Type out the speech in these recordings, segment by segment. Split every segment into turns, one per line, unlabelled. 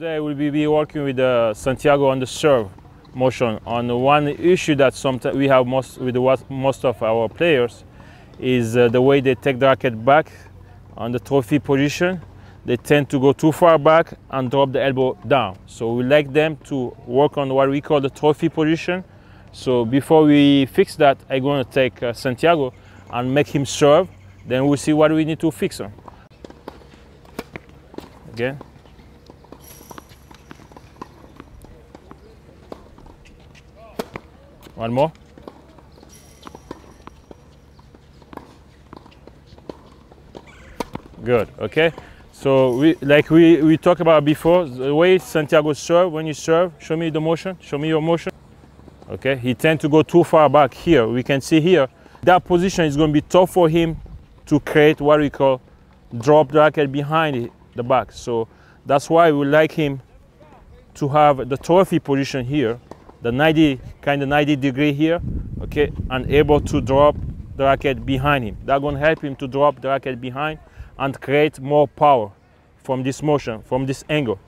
Today we'll be working with uh, Santiago on the serve motion. On one issue that sometimes we have most with most of our players is uh, the way they take the racket back on the trophy position. They tend to go too far back and drop the elbow down. So we like them to work on what we call the trophy position. So before we fix that, I'm going to take uh, Santiago and make him serve. Then we'll see what we need to fix on. Again. One more. Good, okay? So we, like we, we talked about before, the way Santiago serve, when you serve, show me the motion, show me your motion. Okay, he tend to go too far back here. We can see here, that position is going to be tough for him to create what we call drop racket behind the back. So that's why we like him to have the trophy position here, the 90, kind of 90 degree here, okay, and able to drop the racket behind him. That's going to help him to drop the racket behind and create more power from this motion, from this angle.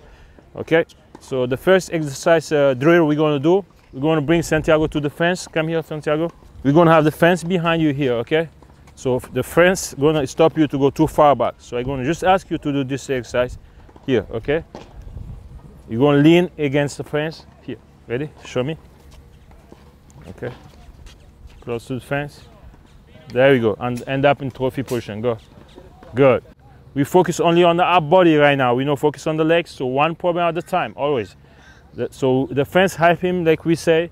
Okay, so the first exercise uh, drill we're going to do, we're going to bring Santiago to the fence. Come here, Santiago. We're going to have the fence behind you here, okay? So the fence going to stop you to go too far back. So I'm going to just ask you to do this exercise here, okay? You're going to lean against the fence. Ready? Show me. Okay. Close to the fence. There we go. And end up in trophy position. Go. Good. We focus only on the up body right now. We don't focus on the legs. So one problem at a time, always. So the fence help him, like we say,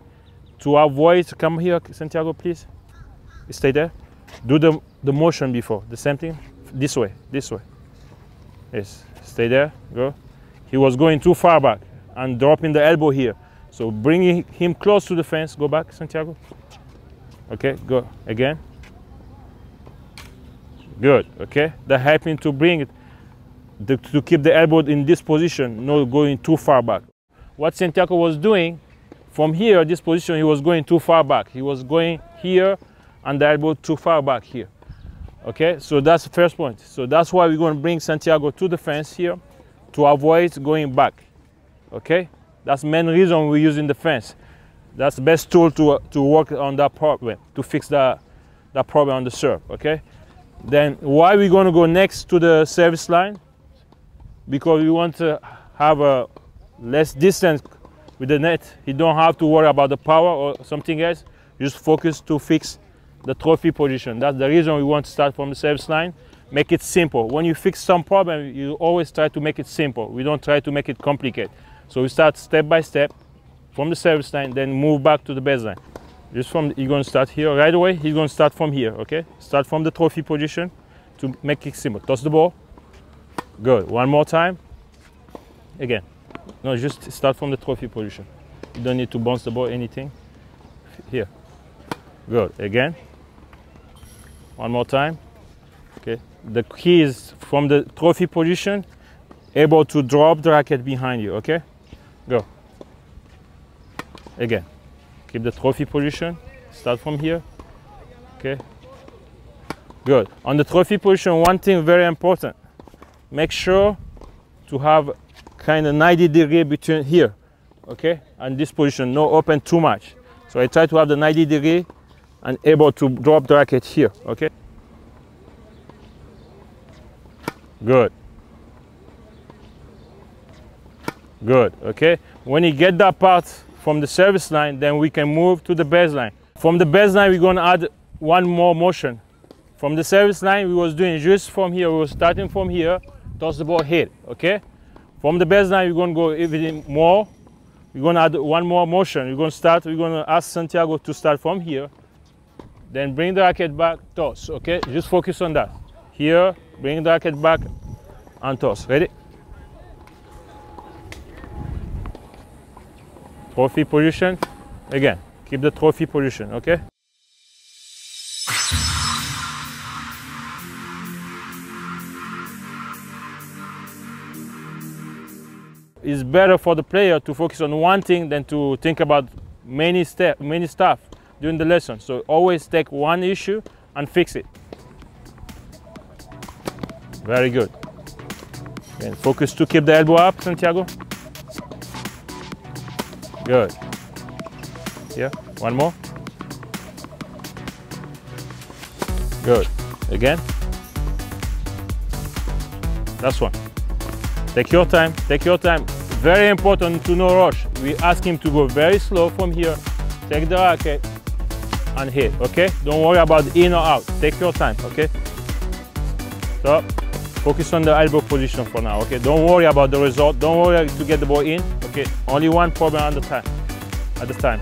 to avoid, come here, Santiago, please. Stay there. Do the, the motion before, the same thing. This way, this way. Yes, stay there, go. He was going too far back and dropping the elbow here. So bringing him close to the fence, go back, Santiago. Okay, go again. Good, okay? That helping to bring it, the, to keep the elbow in this position, not going too far back. What Santiago was doing, from here, this position, he was going too far back. He was going here and the elbow too far back here. Okay, so that's the first point. So that's why we're going to bring Santiago to the fence here to avoid going back. Okay, that's main reason we're using the fence. That's the best tool to, to work on that problem, to fix that, that problem on the serve. Okay, then why we going to go next to the service line? Because we want to have a less distance with the net. You don't have to worry about the power or something else. Just focus to fix the trophy position. That's the reason we want to start from the service line. Make it simple. When you fix some problem, you always try to make it simple. We don't try to make it complicated. So we start step by step from the service line, then move back to the baseline. Just from, you're going to start here right away. He's going to start from here, okay? Start from the trophy position to make it simple. Toss the ball. Good. One more time. Again. No, just start from the trophy position. You don't need to bounce the ball, anything. Here. Good. Again. One more time. Okay. The key is from the trophy position, able to drop the racket behind you, okay? Go. Again. Keep the trophy position. Start from here. Okay. Good. On the trophy position, one thing very important. Make sure to have kind of 90 degree between here, okay, and this position, no open too much. So I try to have the 90 degree and able to drop the racket here, okay? Good. Good, okay? When you get that part from the service line, then we can move to the baseline. From the baseline, we're gonna add one more motion. From the service line, we was doing just from here, we were starting from here, toss the ball hit, okay? From the baseline, we're gonna go even more. We're gonna add one more motion. We're gonna start, we're gonna ask Santiago to start from here, then bring the racket back, toss, okay? Just focus on that. Here, bring the racket back and toss. Ready? Trophy position. Again, keep the trophy position, okay? It's better for the player to focus on one thing than to think about many step, many stuff during the lesson. So always take one issue and fix it. Very good. And focus to keep the elbow up, Santiago. Good. Yeah, one more. Good. Again. Last one. Take your time, take your time. Very important to no rush. We ask him to go very slow from here. Take the racket and hit, okay? Don't worry about in or out. Take your time, okay? Stop. Focus on the elbow position for now, okay? Don't worry about the result. Don't worry to get the ball in, okay? Only one problem at the time. At the time.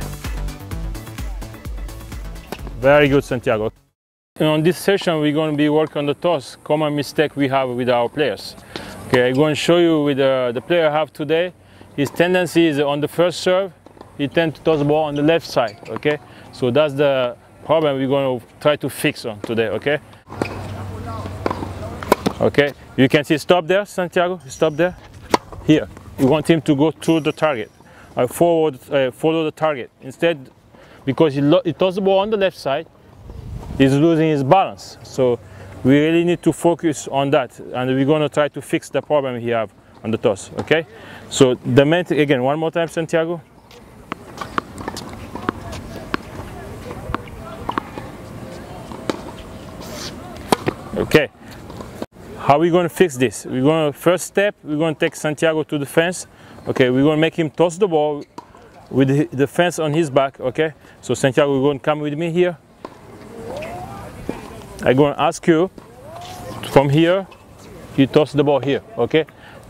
Very good, Santiago. And on this session, we're going to be working on the toss, common mistake we have with our players. Okay, I'm going to show you with uh, the player I have today. His tendency is on the first serve, he tends to toss the ball on the left side, okay? So that's the problem we're going to try to fix on today, okay? Okay, you can see stop there, Santiago, stop there. Here, you want him to go to the target, uh, forward, uh, follow the target. Instead, because he, he tosses the ball on the left side, he's losing his balance. So we really need to focus on that and we're going to try to fix the problem he have on the toss, okay? So the main, again, one more time, Santiago. Okay, how are we going to fix this? We're going to, first step, we're going to take Santiago to the fence. Okay, we're going to make him toss the ball with the fence on his back, okay? So Santiago, you're going to come with me here. I'm going to ask you from here, you toss the ball here, okay?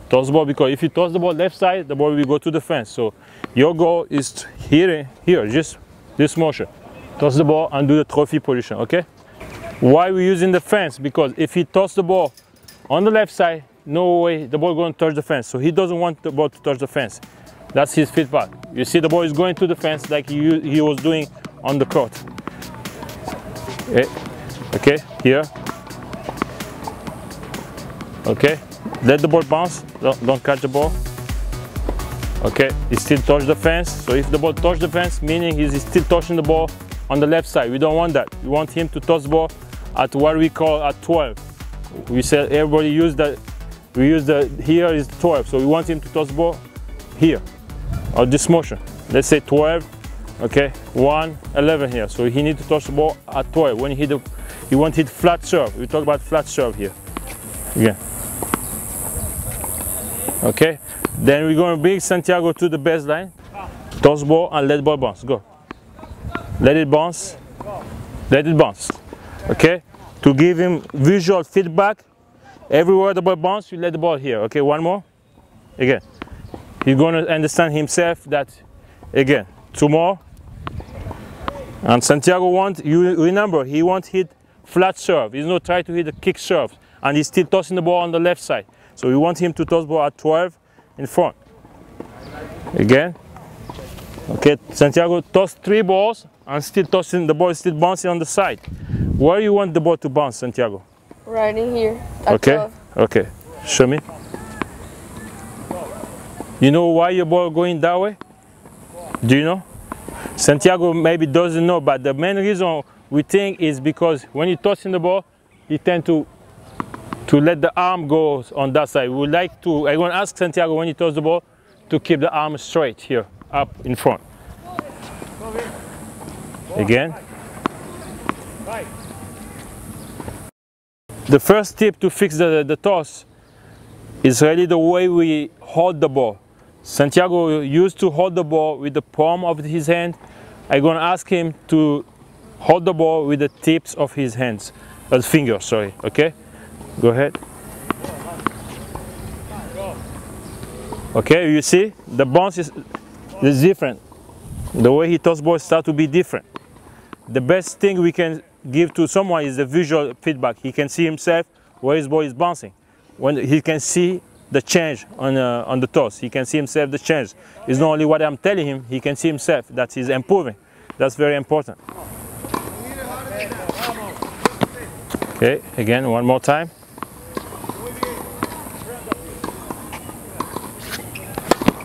Toss the ball because if you toss the ball left side, the ball will go to the fence. So your goal is here, here, just this motion. Toss the ball and do the trophy position, okay? Why we using the fence? Because if he toss the ball on the left side, no way the ball going to touch the fence. So he doesn't want the ball to touch the fence. That's his feedback. You see the ball is going to the fence like he, he was doing on the court. Okay, eh, okay, here. Okay, let the ball bounce, don't, don't catch the ball. Okay, he still touch the fence. So if the ball touch the fence, meaning he's still touching the ball on the left side. We don't want that. We want him to touch the ball at what we call at 12 we said everybody use that we use the here is 12 so we want him to toss ball here. Or this motion. Let's say 12 okay 1 11 here. So he need to toss the ball at 12 when he hit the he want hit flat serve. We talk about flat serve here. Again okay. Then we're going to bring Santiago to the baseline. Toss ball and let ball bounce. Go. Let it bounce. Let it bounce. Okay to give him visual feedback. Everywhere the ball bounces, you let the ball here. Okay, one more. Again. He's going to understand himself that, again, two more. And Santiago wants, you remember, he wants hit flat serve. He's not trying to hit a kick serve. And he's still tossing the ball on the left side. So we want him to toss ball at 12 in front. Again. Okay, Santiago toss three balls and still tossing, the ball is still bouncing on the side. Where you want the ball to bounce, Santiago?
Right in here.
Okay, 12. okay. Show me. You know why your ball going that way? Do you know? Santiago maybe doesn't know, but the main reason we think is because when you're tossing the ball, you tend to to let the arm go on that side. We would like to, I want to ask Santiago when you toss the ball to keep the arm straight here, up in front. Again. The first tip to fix the, the toss is really the way we hold the ball. Santiago used to hold the ball with the palm of his hand. I'm to ask him to hold the ball with the tips of his hands, his fingers, sorry, okay? Go ahead. Okay, you see, the bounce is, is different. The way he tosses ball start to be different. The best thing we can give to someone is the visual feedback. He can see himself where his ball is bouncing. When he can see the change on, uh, on the toss, he can see himself the change. It's not only what I'm telling him, he can see himself that he's improving. That's very important. Okay, again, one more time.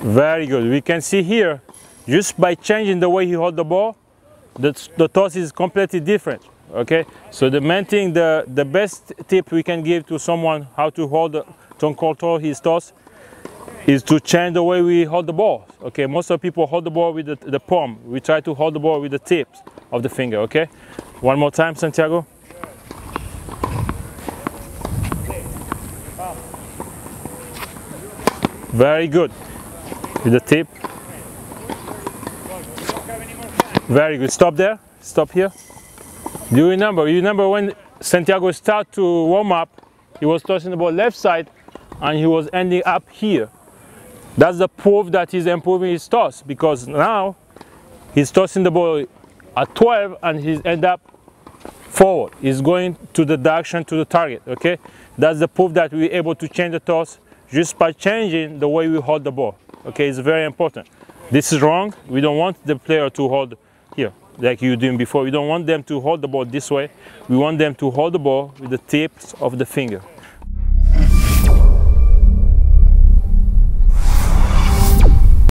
Very good. We can see here, just by changing the way he hold the ball, the, the toss is completely different okay so the main thing the the best tip we can give to someone how to hold to control his toss is to change the way we hold the ball. Okay, most of people hold the ball with the, the palm. We try to hold the ball with the tips of the finger. Okay, one more time, Santiago. Very good. With the tip. Very good. Stop there. Stop here. Do you remember? You remember when Santiago started to warm up, he was tossing the ball left side and he was ending up here. That's the proof that he's improving his toss because now he's tossing the ball at 12 and he's end up forward. He's going to the direction to the target, okay? That's the proof that we're able to change the toss just by changing the way we hold the ball, okay? It's very important. This is wrong. We don't want the player to hold here like you were doing before. We don't want them to hold the ball this way. We want them to hold the ball with the tips of the finger.